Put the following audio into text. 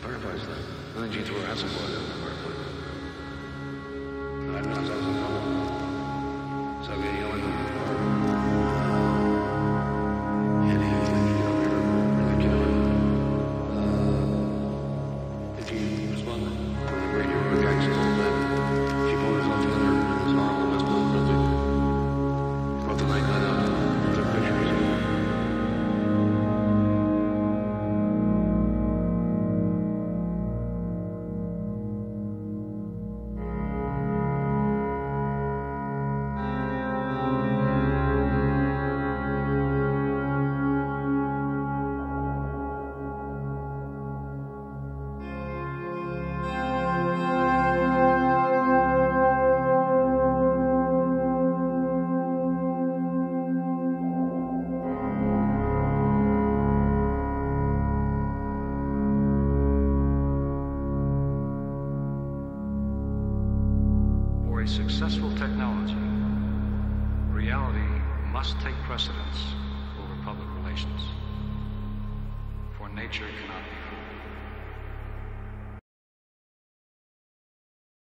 The fireflies, though. I think she threw her house on fire. successful technology, reality must take precedence over public relations, for nature cannot be fooled.